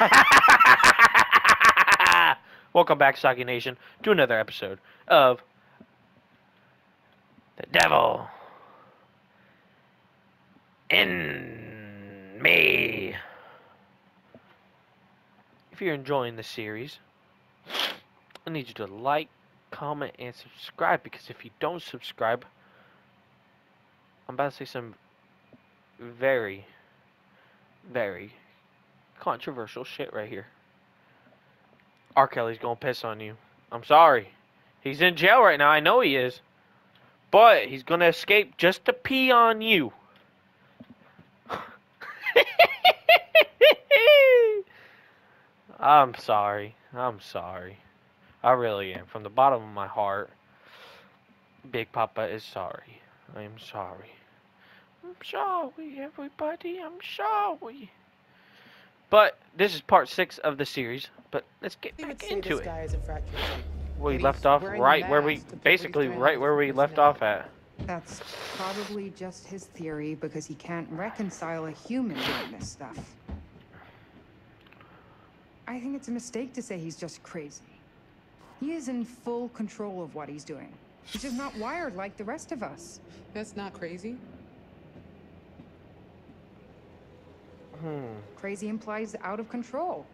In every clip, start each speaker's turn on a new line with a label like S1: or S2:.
S1: Welcome back, Soggy Nation, to another episode of The Devil in Me. If you're enjoying the series, I need you to like, comment, and subscribe because if you don't subscribe, I'm about to say some very, very controversial shit right here. R. Kelly's gonna piss on you. I'm sorry. He's in jail right now. I know he is. But he's gonna escape just to pee on you. I'm sorry. I'm sorry. I really am. From the bottom of my heart, Big Papa is sorry. I am sorry. I'm sorry, everybody. I'm sorry. But this is part six of the series. But let's get back
S2: say
S1: into it.
S2: guy is a frat kid.
S1: We left off right where we
S2: mask to prove what he's
S1: basically right where we left off at.
S3: That's probably just his theory because he can't reconcile a human doing this stuff. I think it's a mistake to say he's just crazy. He is in full control of what he's doing. He's just not wired like the rest of us.
S2: That's not crazy.
S1: Hmm.
S3: Crazy implies out of control.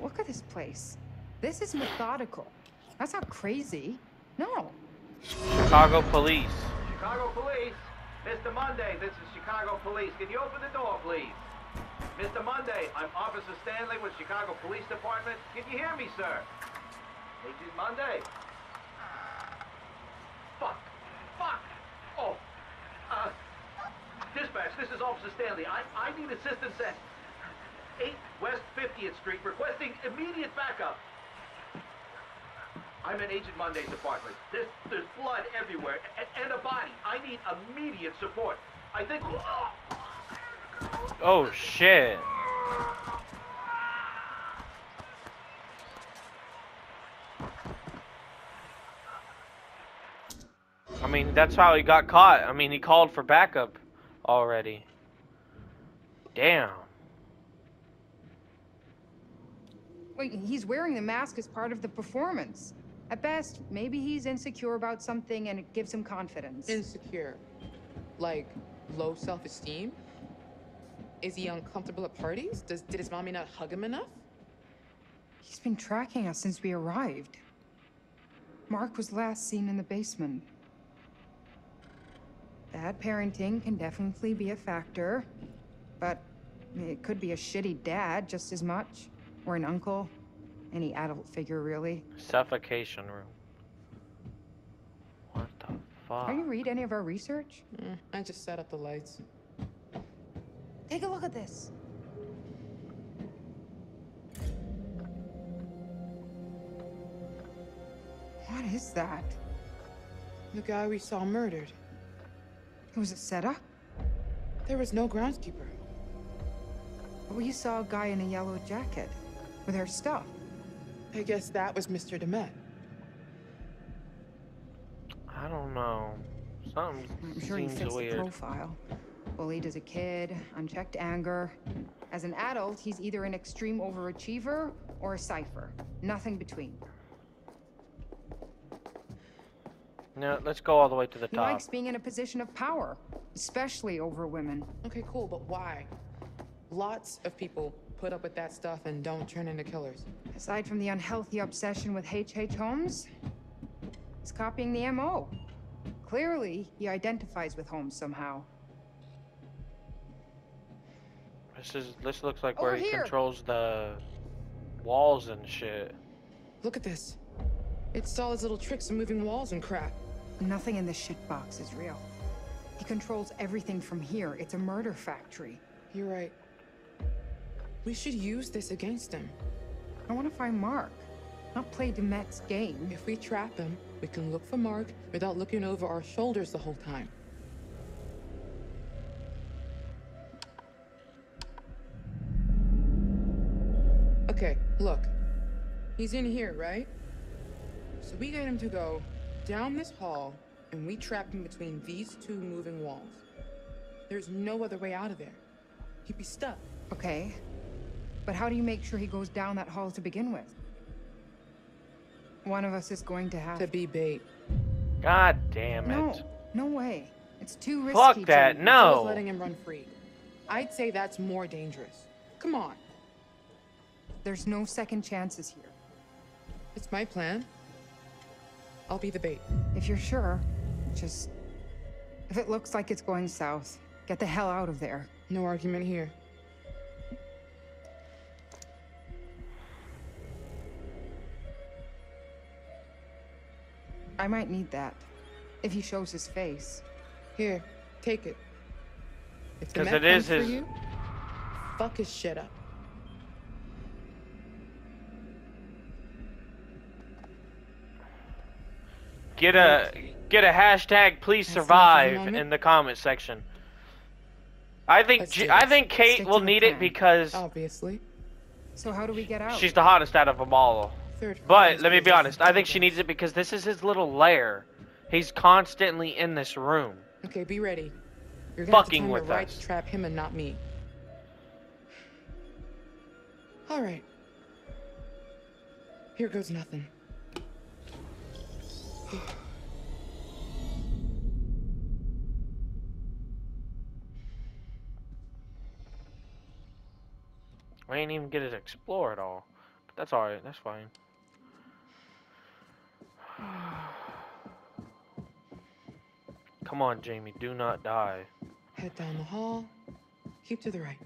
S3: Look at this place. This is methodical. That's not crazy. No.
S1: Chicago police.
S4: Chicago Police, Mr. Monday, this is Chicago Police. Can you open the door, please? Mr. Monday, I'm Officer Stanley with Chicago Police Department. Can you hear me, sir? Agent Monday. Fuck. Fuck. Oh. Uh, dispatch, this is Officer Stanley. I, I need assistance at 8 West 50th Street, requesting immediate backup. I'm in Agent Monday's apartment. There's, there's blood everywhere and, and a body. I need immediate support. I think.
S1: Oh shit. I mean, that's how he got caught. I mean, he called for backup already. Damn.
S3: Wait, he's wearing the mask as part of the performance. At best, maybe he's insecure about something and it gives him confidence.
S2: Insecure. Like low self-esteem? Is he uncomfortable at parties? Does did his mommy not hug him enough?
S3: He's been tracking us since we arrived. Mark was last seen in the basement. Bad parenting can definitely be a factor, but it could be a shitty dad just as much, or an uncle, any adult figure really.
S1: Suffocation room. What the fuck?
S3: Have you read any of our research?
S2: Mm, I just set up the lights.
S3: Take a look at this. What is that?
S2: The guy we saw murdered.
S3: Was it set up?
S2: There was no groundskeeper.
S3: But we saw a guy in a yellow jacket with our stuff.
S2: I guess that was Mr. Du'Met.
S1: I don't know. Something
S3: I'm sure he
S1: seems
S3: fits
S1: weird.
S3: the profile. Bullied as a kid, unchecked anger. As an adult, he's either an extreme overachiever or a cipher. Nothing between.
S1: No, let's go all the way to the
S3: He
S1: top.
S3: likes being in a position of power, especially over women.
S2: Okay, cool, but why? Lots of people put up with that stuff and don't turn into killers.
S3: Aside from the unhealthy obsession with H.H. Holmes, he's copying the M.O. Clearly, he identifies with Holmes somehow.
S1: This is this looks like
S3: Over
S1: where he
S3: here.
S1: controls the walls and shit.
S2: Look at this. It's all his little tricks of moving walls and crap.
S3: Nothing in this shit box is real. He controls everything from here. It's a murder factory.
S2: You're right. We should use this against him.
S3: I want to find Mark, not play Du'Met's game.
S2: If we trap him, we can look for Mark without looking over our shoulders the whole time. Okay, look. He's in here, right? So we get him to go down this hall, and we trap him between these two moving walls. There's no other way out of there. He'd be stuck.
S3: Okay. But how do you make sure he goes down that hall to begin with? One of us is going to have
S2: To be bait.
S1: God damn it.
S3: No, no way. It's too risky.
S1: Fuck that.
S3: Jamie.
S1: No.
S2: So is letting him run free. I'd say that's more dangerous. Come on.
S3: There's no second chances here.
S2: It's my plan. I'll be the bait.
S3: If you're sure, just. If it looks like it's going south, get the hell out of there.
S2: No argument here.
S3: I might need that. If he shows his face.
S2: Here, take it. If the
S1: 'Cause
S2: meth
S1: it is
S2: comes for
S1: his-
S2: you, fuck his shit up.
S1: Get a get a hashtag please
S2: That's enough of a
S1: survive in the comment section. I think
S2: Let's
S1: J-
S2: do
S1: I think Kate
S3: Stick
S1: will
S3: to the
S1: need it because
S2: Obviously.
S3: So how do we get out?
S1: she's the hottest out of them all.
S2: Third
S1: But let me be honest, I think she needs it because this is his little lair. He's constantly in this room.
S2: Okay, be ready. You're gonna
S1: Fucking
S2: have to
S1: with
S2: time right
S1: us.
S2: to trap him and not me. All right. Here goes nothing.
S1: We ain't even get to explore at all. But that's alright, that's fine. Come on, Jamie, do not die.
S2: Head down the hall. Keep to the right.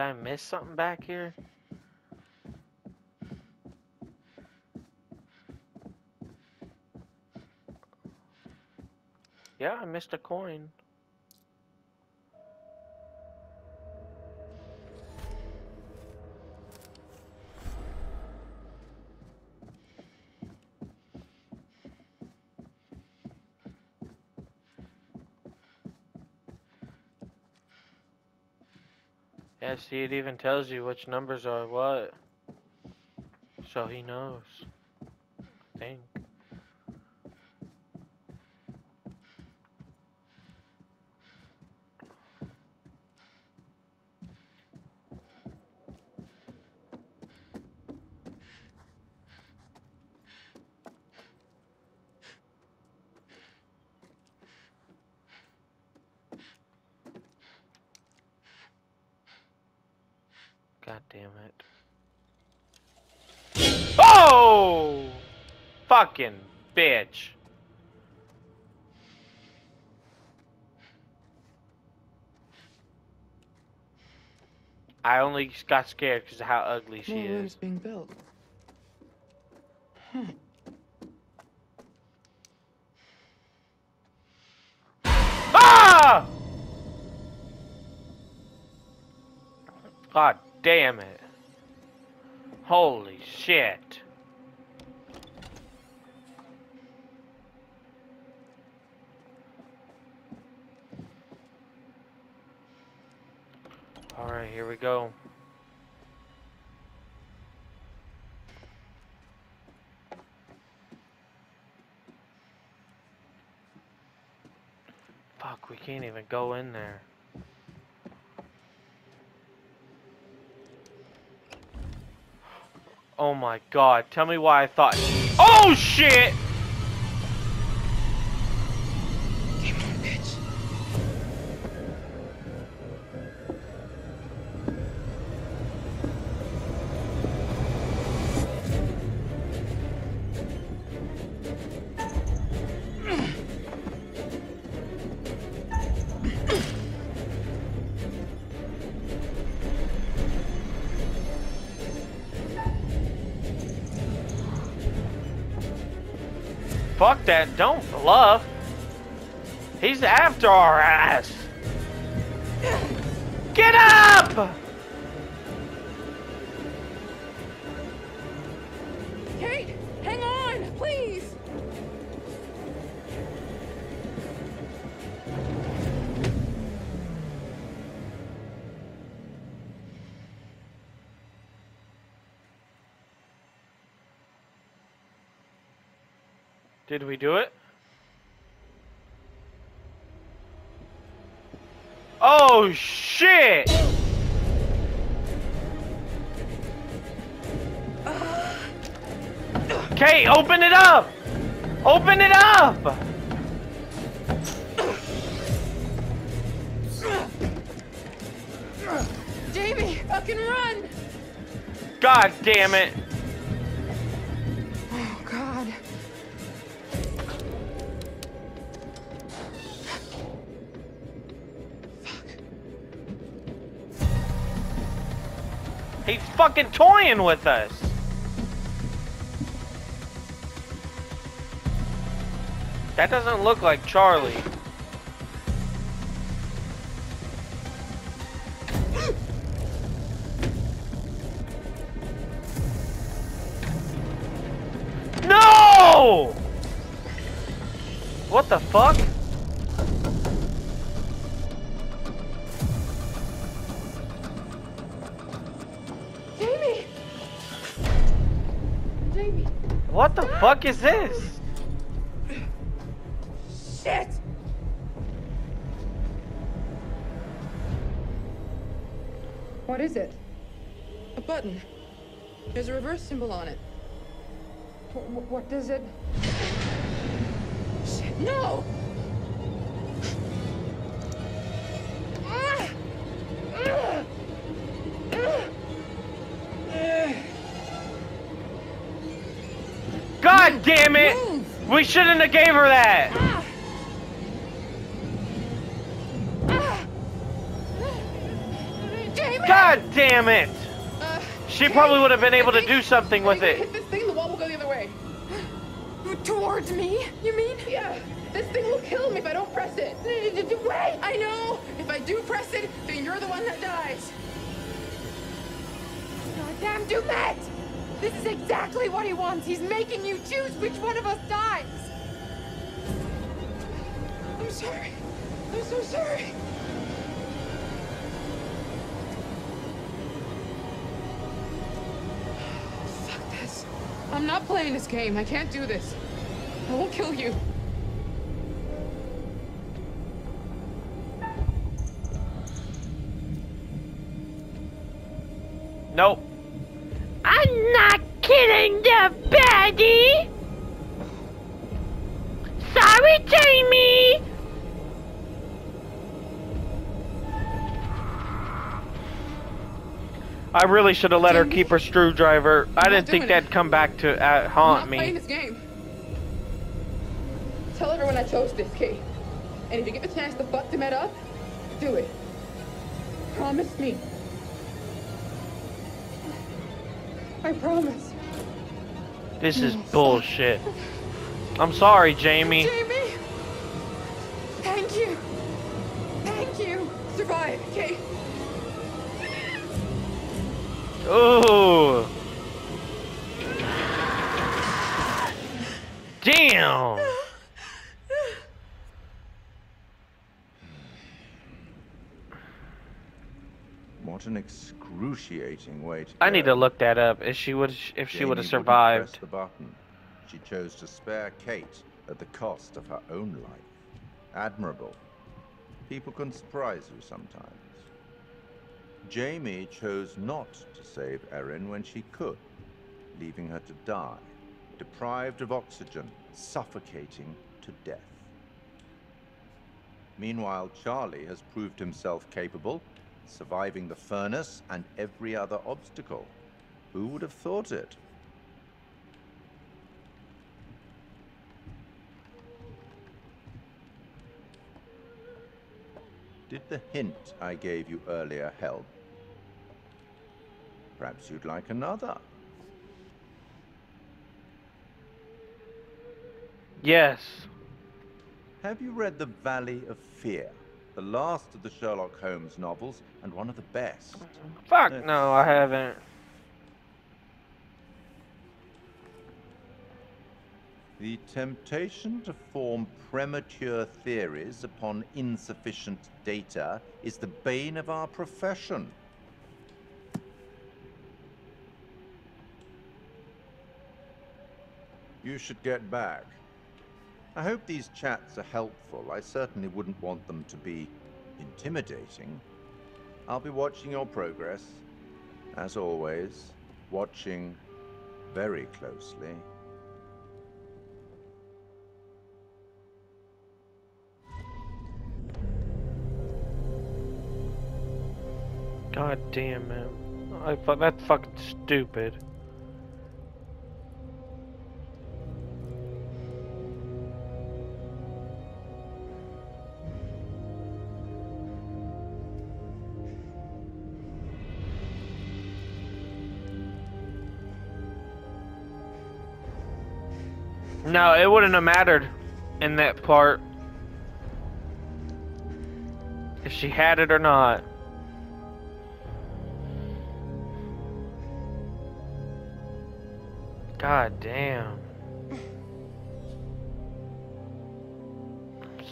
S1: I miss something back here? Yeah, I missed a coin. Yeah, see, it even tells you which numbers are what. So he knows. I think. Only got scared because of how ugly she
S2: More
S1: is.
S2: being built. Huh.
S1: Ah! God damn it. Holy shit. Alright, here we go. Fuck, we can't even go in there. Oh my god, tell me why I thought. Oh shit! That. Don't bluff. He's after our ass. Get up! Open it up!
S2: Jamie, fucking run!
S1: God damn it!
S3: Oh, God. Fuck.
S1: He's fucking toying with us! That doesn't look like Charlie. No! What the fuck?
S2: Jamie! Jamie!
S1: What the fuck is this?
S2: Symbol on it.
S3: Wh- what does it?
S2: Shit, no!
S1: God damn it!
S2: Move!
S1: We shouldn't have gave her that!
S2: Ah! Ah!
S1: God damn it! She probably would have been able to do something with it.
S2: Hit this thing, the wall will go the other way.
S3: Towards me, you mean?
S2: Yeah, this thing will kill me if I don't press it. Wait! I know! If I do press it, then you're the one that dies.
S3: Goddamn Du'Met! This is exactly what he wants. He's making you choose which one of us dies.
S2: I'm sorry. I'm so sorry. I'm not playing this game. I can't do this. I won't kill you.
S1: Nope. I'm not killing the baddie! I really should have let her keep her screwdriver. I didn't think that'd come back to uh,
S2: I'm
S1: haunt
S2: not playing
S1: me.
S2: this game. Tell everyone I chose this, Kate. And if you get the chance to fuck Du'Met up, do it. Promise me.
S3: I promise.
S1: This is bullshit. I'm sorry, Jamie.
S3: Jamie!
S1: Ooh. Damn. Hmm.
S5: What an excruciating way to
S1: I need to look that up. If she would, if she would have survived.
S5: Press the button. She chose to spare Kate at the cost of her own life. Admirable. People can surprise you sometimes. Jamie chose not to save Erin when she could, leaving her to die, deprived of oxygen, suffocating to death. Meanwhile, Charlie has proved himself capable, surviving the furnace and every other obstacle. Who would have thought it? Did the hint I gave you earlier help? Perhaps you'd like another.
S1: Yes.
S5: Have you read The Valley of Fear? The last of the Sherlock Holmes novels, and one of the best.
S1: Fuck
S5: Yes.
S1: no, I haven't.
S5: The temptation to form premature theories upon insufficient data is the bane of our profession. You should get back. I hope these chats are helpful. I certainly wouldn't want them to be intimidating. I'll be watching your progress. As always, watching very closely.
S1: God damn it. I fu- that's fucking stupid. No, it wouldn't have mattered in that part if she had it or not. God damn.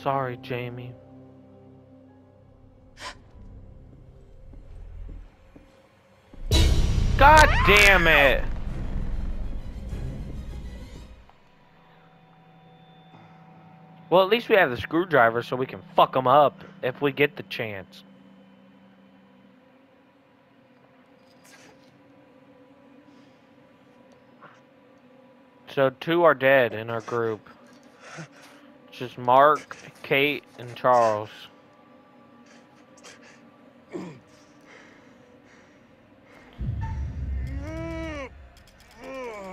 S1: Sorry, Jamie. God damn it! Well, at least we have the screwdriver so we can fuck them up if we get the chance. So two are dead in our group. Just Mark, Kate, and Charles.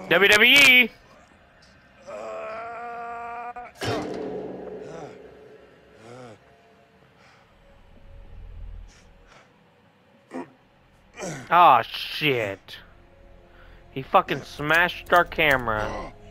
S1: WWE. Ah shit. He fucking smashed our camera.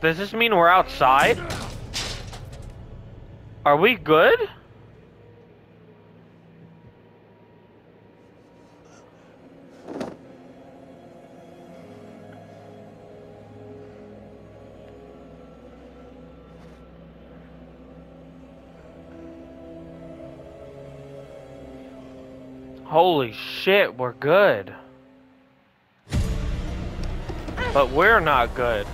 S1: Does this mean we're outside? Are we good? Holy shit, we're good. But we're not good.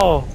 S1: How?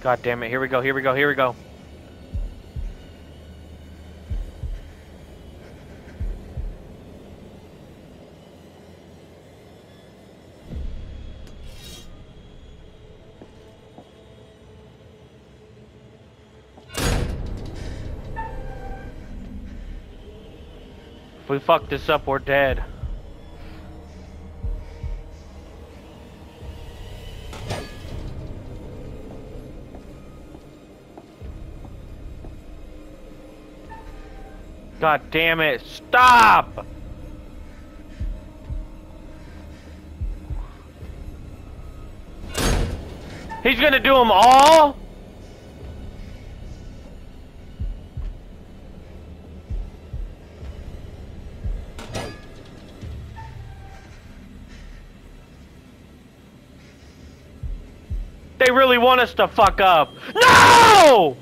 S1: God damn it. Here we go, here we go, here we go. If we fuck this up, we're dead. God damn it, stop! He's gonna do them all? They really want us to fuck up. No!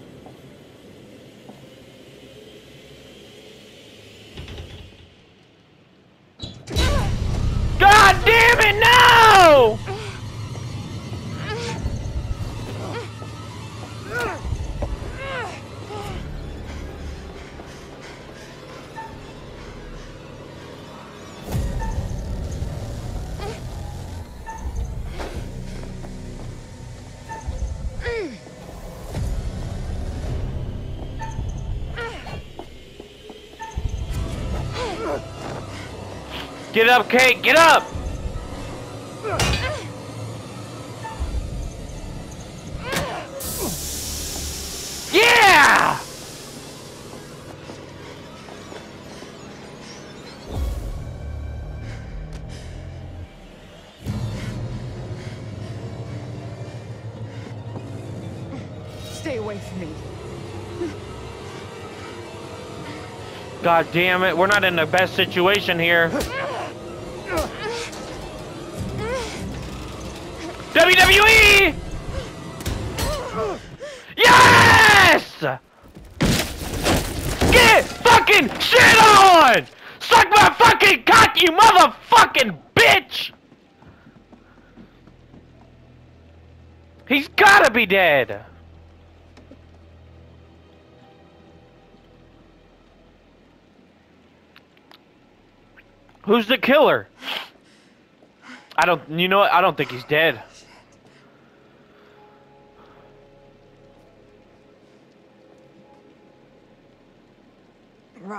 S1: Get up, Kate, get up! Yeah!
S3: Stay away from me.
S1: God damn it, we're not in the best situation here. WWE! Yes! Get fucking shit on! Suck my fucking cock, you motherfucking bitch! He's gotta be dead! Who's the killer? I don't, you know what? I don't think he's dead.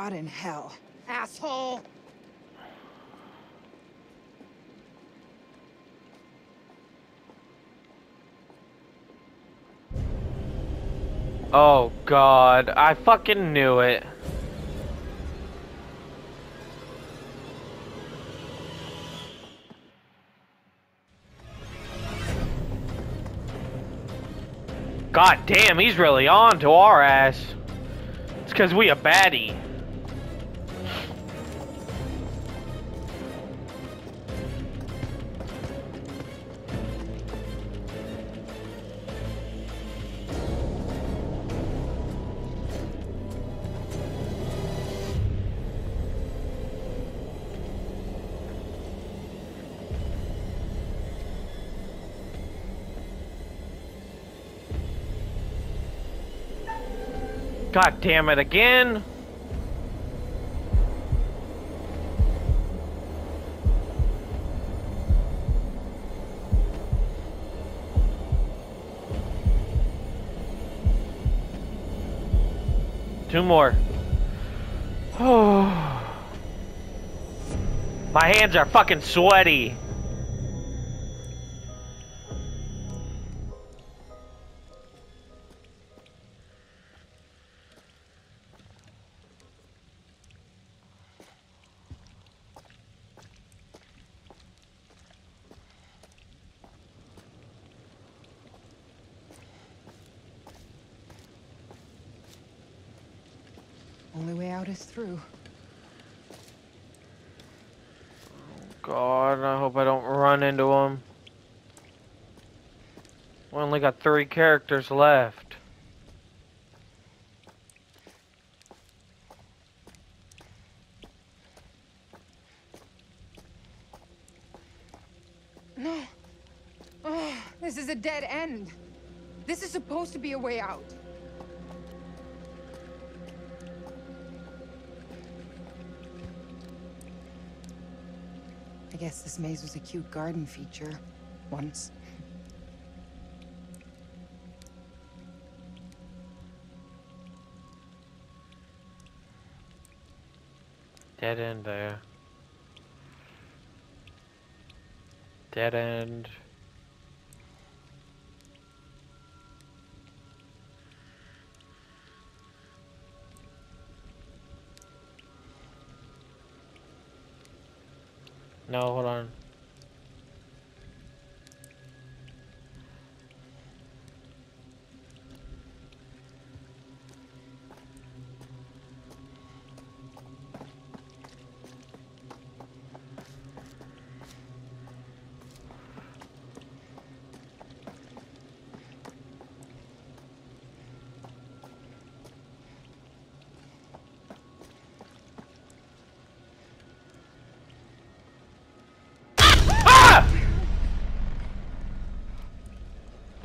S3: Rot in hell, asshole!
S1: Oh god, I fucking knew it. God damn, he's really on to our ass. It's cause we a baddie. God damn it again. Two more. Oh. My hands are fucking sweaty.
S3: Through.
S1: God, I hope I don't run into him. We only got three characters left.
S3: Cute garden feature. Once.
S1: Dead end there. Dead end.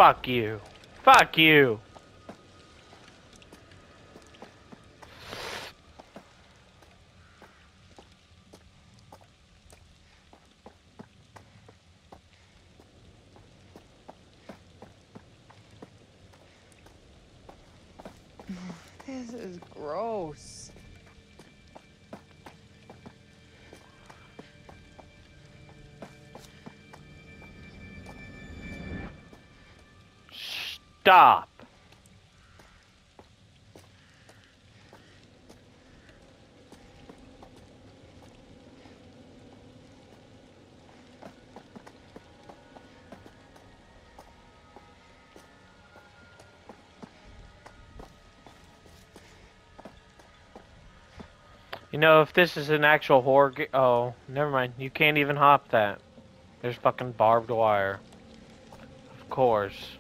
S1: Fuck you. Fuck you. Stop. You know, if this is an actual horror oh, never mind. You can't even hop that. There's fucking barbed wire. Of course.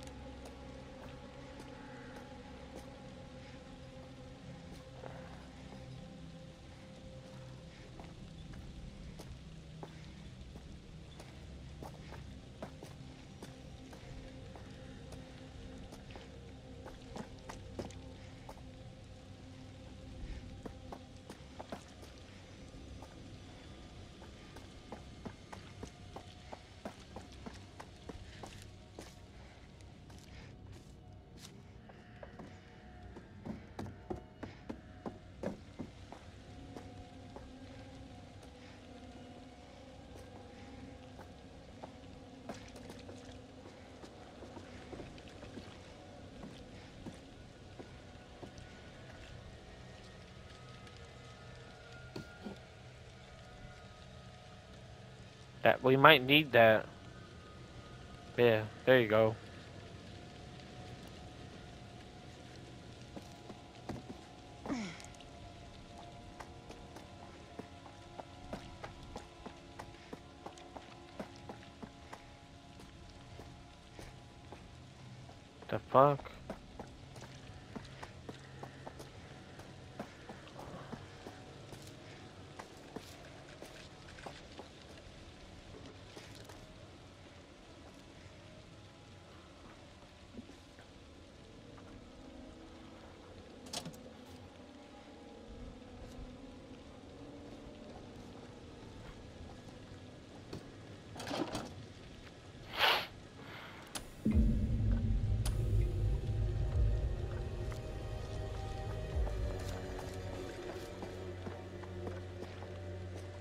S1: That we might need that. Yeah, there you go. The fuck?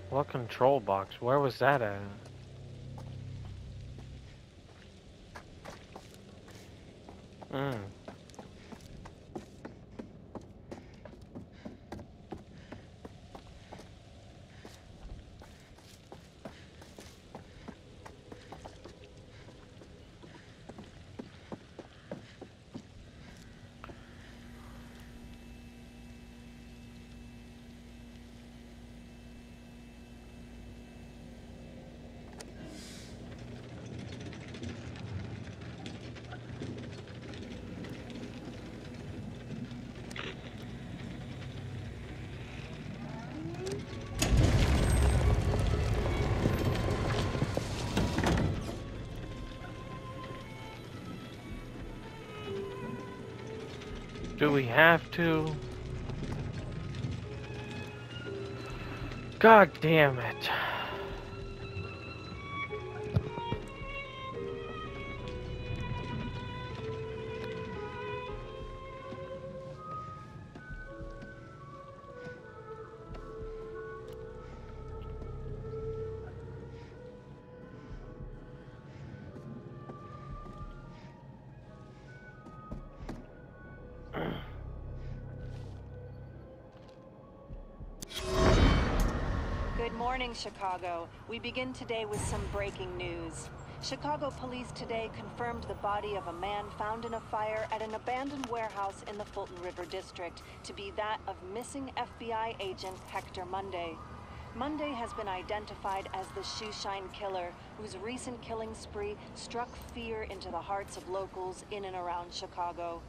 S1: What control box? Where was that at? Do we have to? God damn it.
S6: Good morning, Chicago. We begin today with some breaking news. Chicago police today confirmed the body of a man found in a fire at an abandoned warehouse in the Fulton River District to be that of missing FBI agent Hector Monday. Monday has been identified as the Shoeshine Killer, whose recent killing spree struck fear into the hearts of locals in and around Chicago.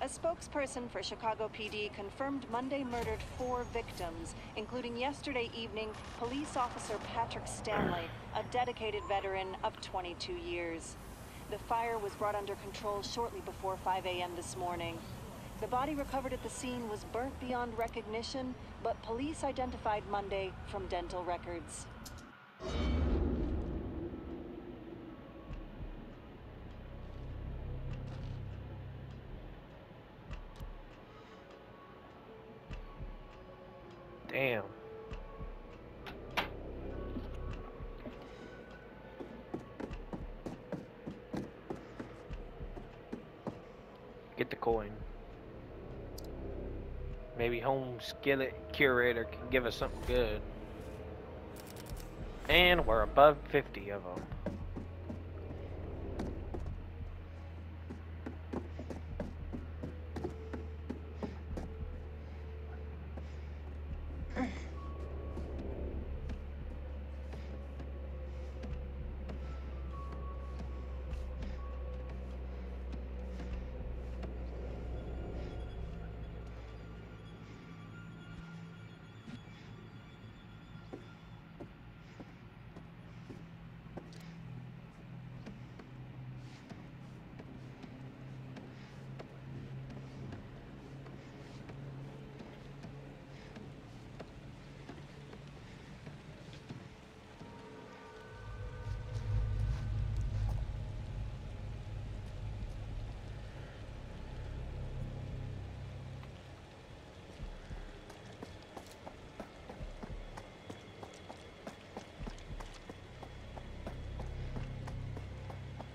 S6: A spokesperson for Chicago PD confirmed Monday murdered four victims, including yesterday evening police officer Patrick Stanley, a dedicated veteran of 22 years. The fire was brought under control shortly before 5 a.m. this morning. The body recovered at the scene was burnt beyond recognition, but police identified Monday from dental records.
S1: Skillet Curator can give us something good. And we're above 50 of them.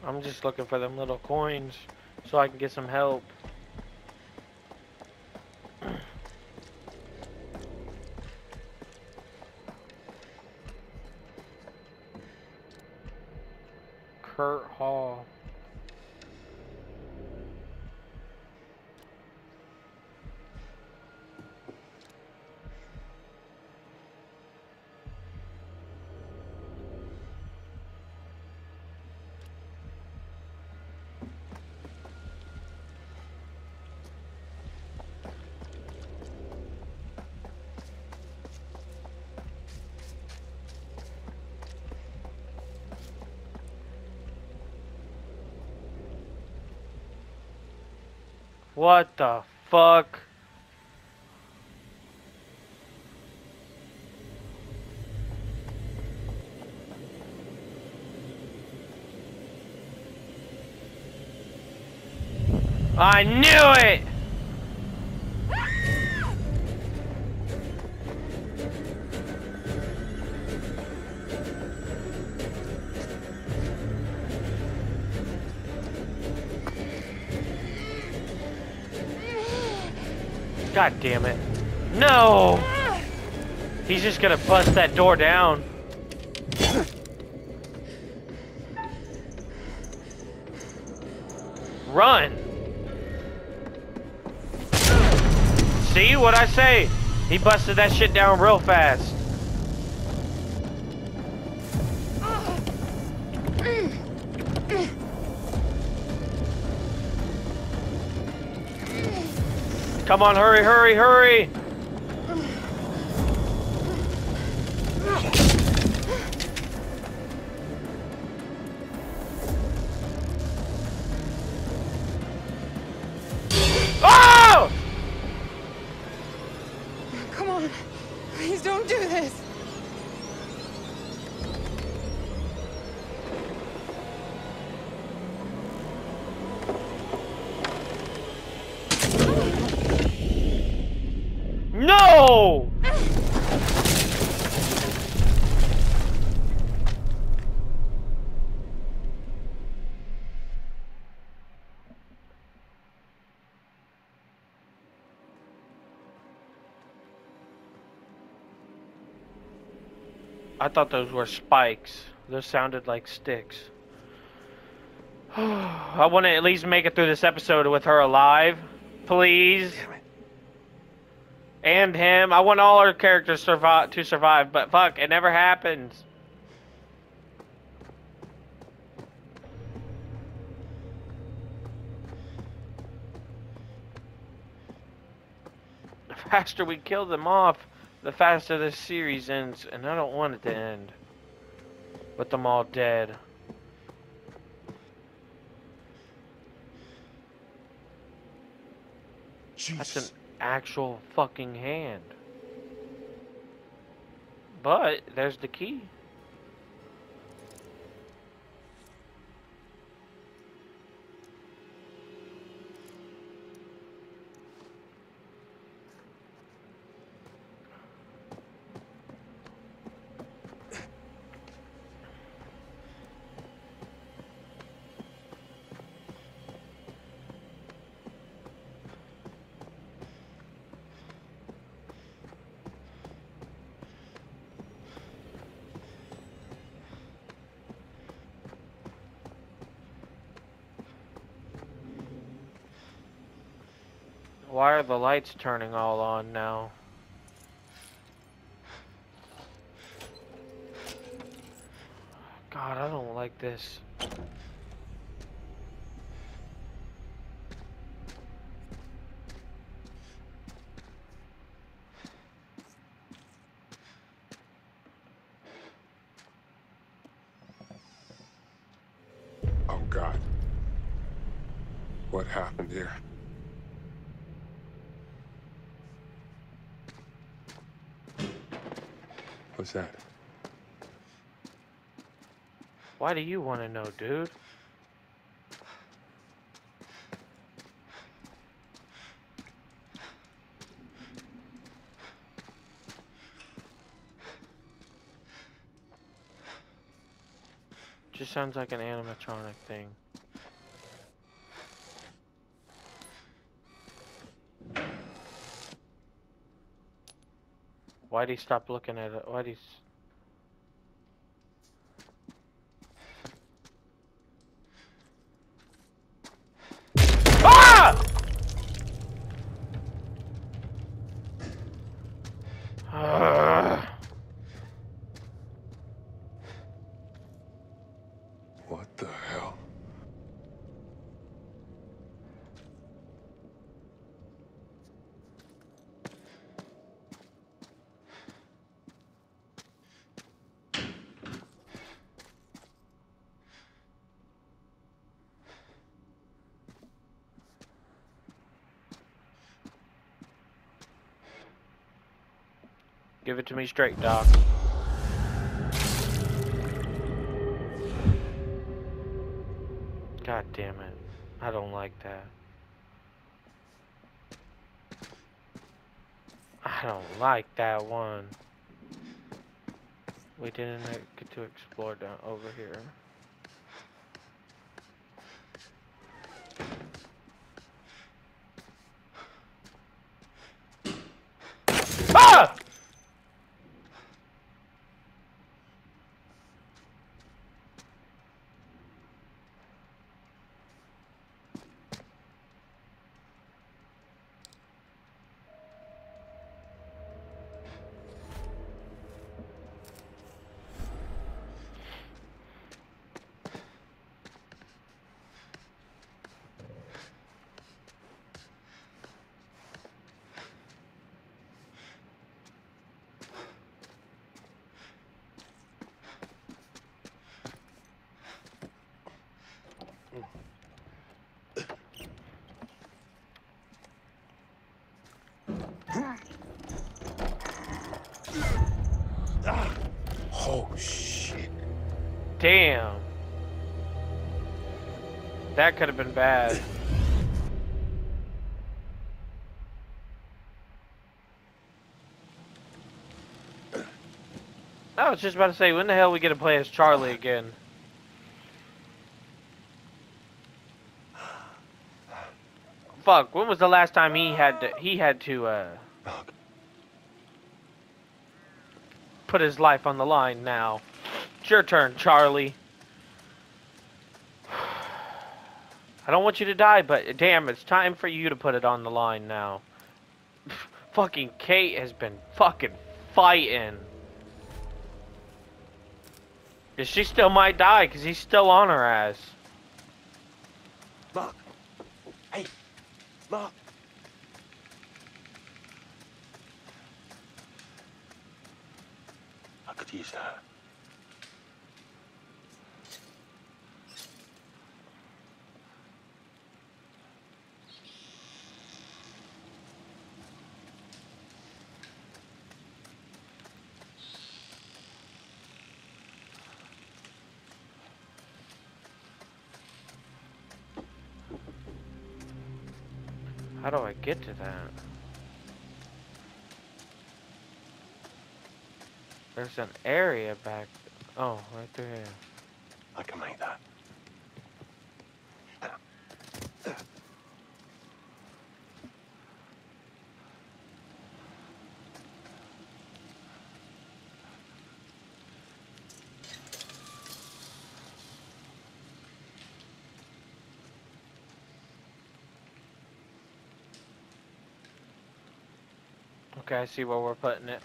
S1: I'm just looking for them little coins so I can get some help. What the fuck? I knew it! God damn it. No! He's just gonna bust that door down. Run! See what I say? He busted that shit down real fast. Come on, hurry, hurry, hurry! I thought those were spikes. Those sounded like sticks. I want to at least make it through this episode with her alive. Please. And him. I want all our characters survive to survive, but fuck, it never happens. The faster we kill them off, the faster this series ends, and I don't want it to end with them all dead. That's an actual fucking hand. But there's the key. Why are the lights turning all on now? God, I don't like this.
S7: Oh God. What happened here? What's that?
S1: Why do you want to know, dude? Just sounds like an animatronic thing. Why'd he stop looking at it? Why'd he... s- Ah! Ugh.
S7: What the hell?
S1: Give it to me straight, Doc. God damn it. I don't like that. I don't like that one. We didn't get to explore down over here. That could have been bad. I was just about to say, when the hell we get to play as Charlie again? Fuck, when was the last time he had to, he had to, uh... put his life on the line now. It's your turn, Charlie. I don't want you to die, but damn, it's time for you to put it on the line now. fucking Kate has been fucking fighting. She still might die because he's still on her ass.
S8: Mark. Hey, Mark. I could use that.
S1: How do I get to that? There's an area back. Oh, right there.
S8: I can make that.
S1: Okay, I see where we're putting it.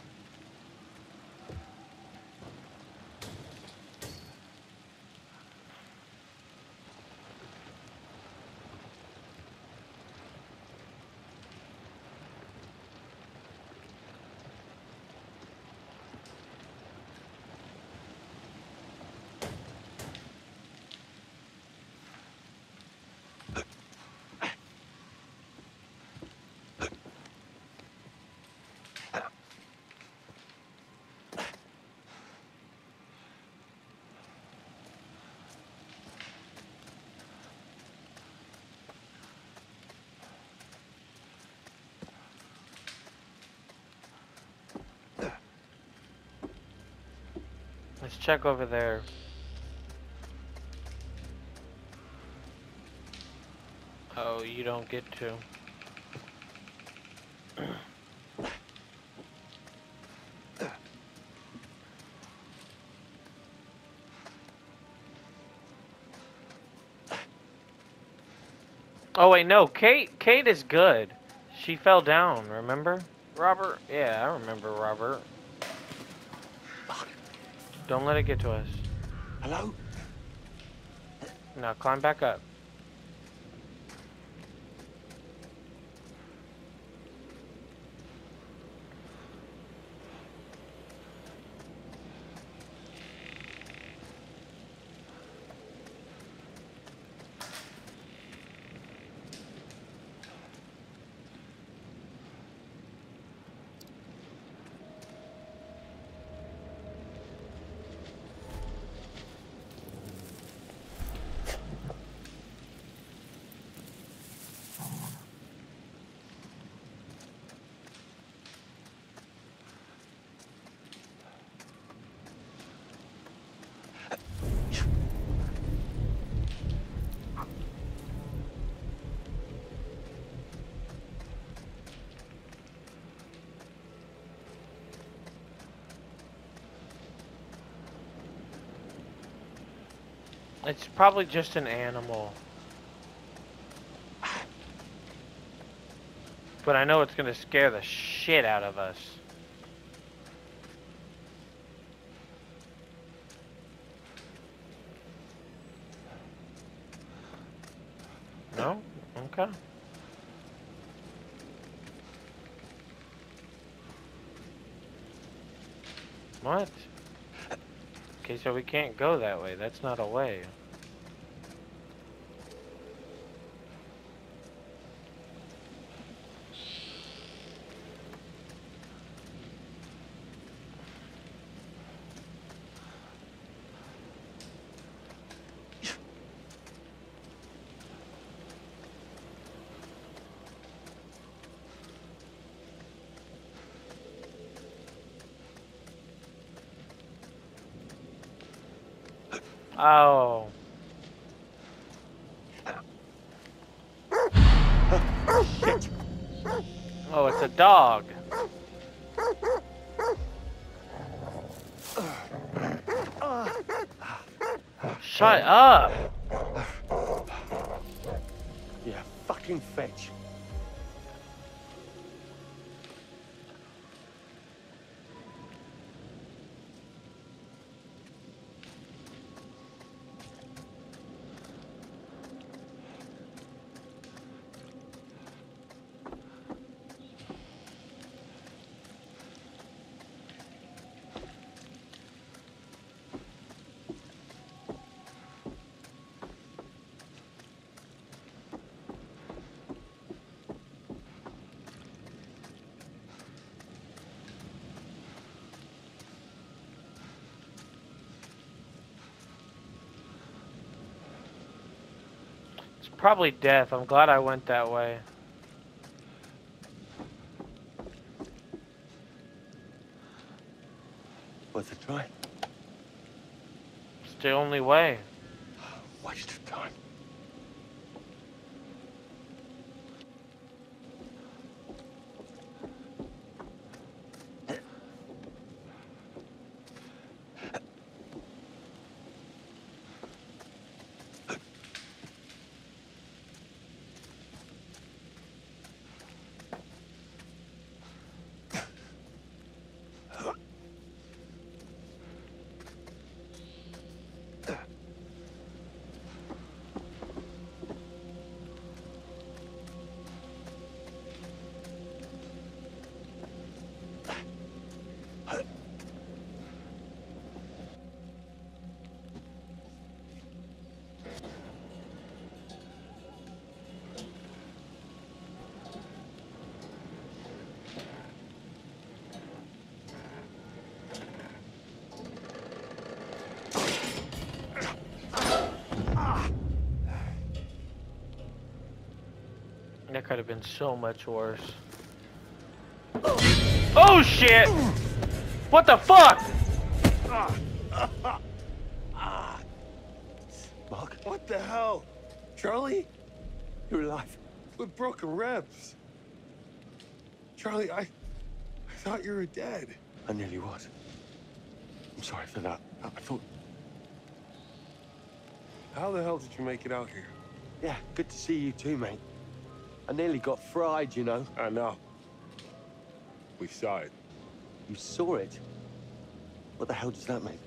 S1: Let's check over there. Oh, you don't get to. Oh wait, no, Kate Kate is good. She fell down, remember? Robert? Yeah, I remember Robert. Don't let it get to us.
S8: Hello?
S1: Now climb back up. It's probably just an animal. But I know it's gonna scare the shit out of us. No? Okay. What? Okay, so we can't go that way. That's not a way. Oh. Shit. Oh, it's a dog. Shut up. Probably death. I'm glad I went that way.
S8: Worth a try.
S1: It's the only way.
S8: Waste of time.
S1: Could have been so much worse. Oh shit! What the fuck?
S8: Mark? What the hell? Charlie? You're alive.
S7: With broken ribs. Charlie, I, I thought you were dead.
S8: I nearly was. I'm sorry for that. I I thought,
S7: How the hell did you make it out here?
S8: yeah, good to see you too, mate. I nearly got fried, you know.
S7: I know. We saw it.
S8: You saw it. What the hell does that mean?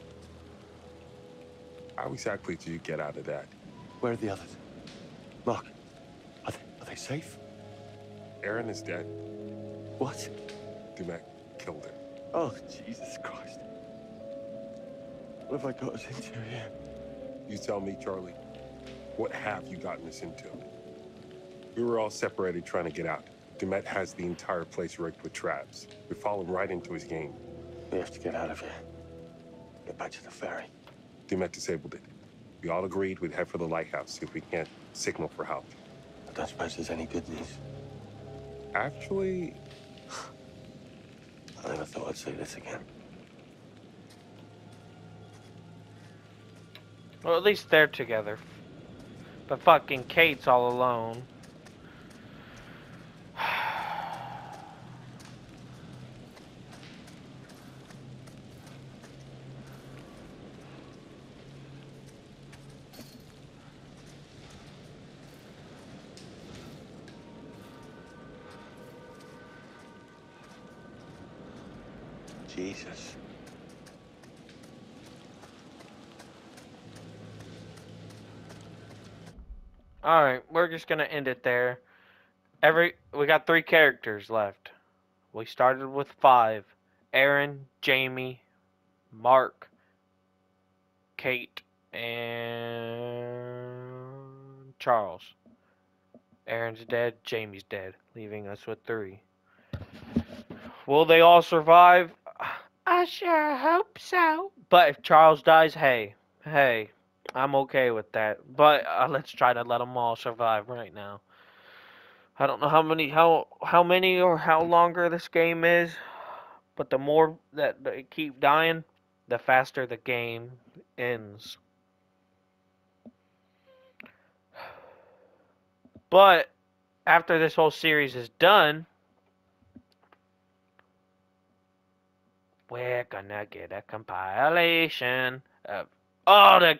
S7: How exactly did you get out of that?
S8: Where are the others? Mark, are they, are they safe?
S7: Erin is dead.
S8: What?
S7: Du'Met killed her.
S8: Oh, Jesus Christ. What have I got us into here?
S7: You tell me, Charlie. What have you gotten us into? We were all separated trying to get out. Du'Met has the entire place rigged with traps. We've fallen right into his game.
S8: We have to get out of here. Get back to the ferry.
S7: Du'Met disabled it. We all agreed we'd head for the lighthouse, see if we can't signal for help.
S8: I don't suppose there's any good news.
S7: Actually,
S8: I never thought I'd say this again.
S1: Well, at least they're together. But fucking Kate's all alone. Alright, we're just gonna end it there. Every we got three characters left. We started with five. Erin, Jamie, Mark, Kate, and Charles. Erin's dead, Jamie's dead, leaving us with three. Will they all survive? I sure hope so. But if Charles dies, hey, hey, I'm okay with that. But uh, let's try to let them all survive right now. I don't know how many how how many or how longer this game is, but the more that they keep dying, the faster the game ends. But after this whole series is done, we're gonna get a compilation of all the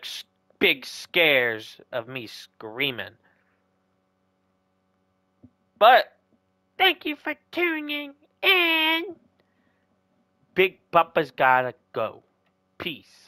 S1: big scares of me screaming. But thank you for tuning in. Big Papa's gotta go. Peace.